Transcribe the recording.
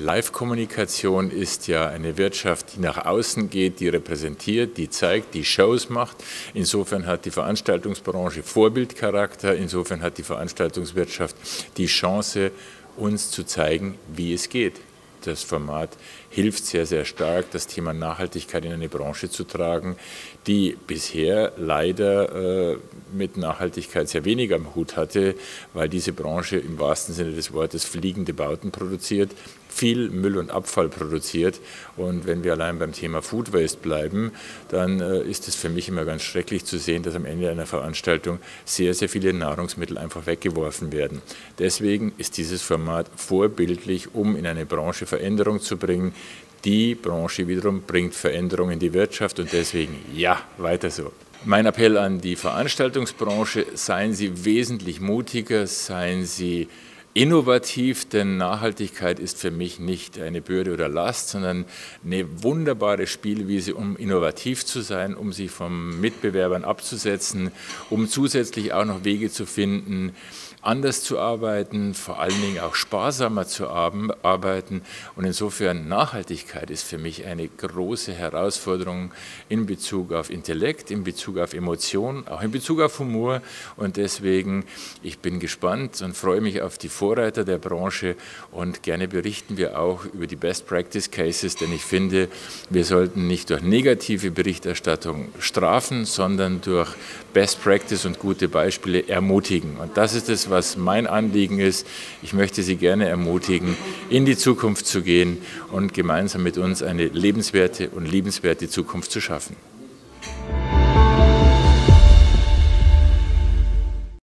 Live-Kommunikation ist ja eine Wirtschaft, die nach außen geht, die repräsentiert, die zeigt, die Shows macht. Insofern hat die Veranstaltungsbranche Vorbildcharakter. Insofern hat die Veranstaltungswirtschaft die Chance, uns zu zeigen, wie es geht das Format hilft sehr, sehr stark, das Thema Nachhaltigkeit in eine Branche zu tragen, die bisher leider äh, mit Nachhaltigkeit sehr wenig am Hut hatte, weil diese Branche im wahrsten Sinne des Wortes fliegende Bauten produziert, viel Müll und Abfall produziert. Und wenn wir allein beim Thema Food Waste bleiben, dann äh, ist es für mich immer ganz schrecklich zu sehen, dass am Ende einer Veranstaltung sehr, sehr viele Nahrungsmittel einfach weggeworfen werden. Deswegen ist dieses Format vorbildlich, um in eine Branche Veränderung zu bringen. Die Branche wiederum bringt Veränderung in die Wirtschaft und deswegen ja, weiter so. Mein Appell an die Veranstaltungsbranche, seien Sie wesentlich mutiger, seien Sie innovativ, denn Nachhaltigkeit ist für mich nicht eine Bürde oder Last, sondern eine wunderbare Spielwiese, um innovativ zu sein, um sich von Mitbewerbern abzusetzen, um zusätzlich auch noch Wege zu finden, anders zu arbeiten, vor allen Dingen auch sparsamer zu arbeiten. Und insofern Nachhaltigkeit ist für mich eine große Herausforderung in Bezug auf Intellekt, in Bezug auf Emotion, auch in Bezug auf Humor. Und deswegen, ich bin gespannt und freue mich auf die Vorreiter der Branche und gerne berichten wir auch über die Best Practice Cases, denn ich finde, wir sollten nicht durch negative Berichterstattung strafen, sondern durch Best Practice und gute Beispiele ermutigen. Und das ist es, was mein Anliegen ist. Ich möchte Sie gerne ermutigen, in die Zukunft zu gehen und gemeinsam mit uns eine lebenswerte und liebenswerte Zukunft zu schaffen.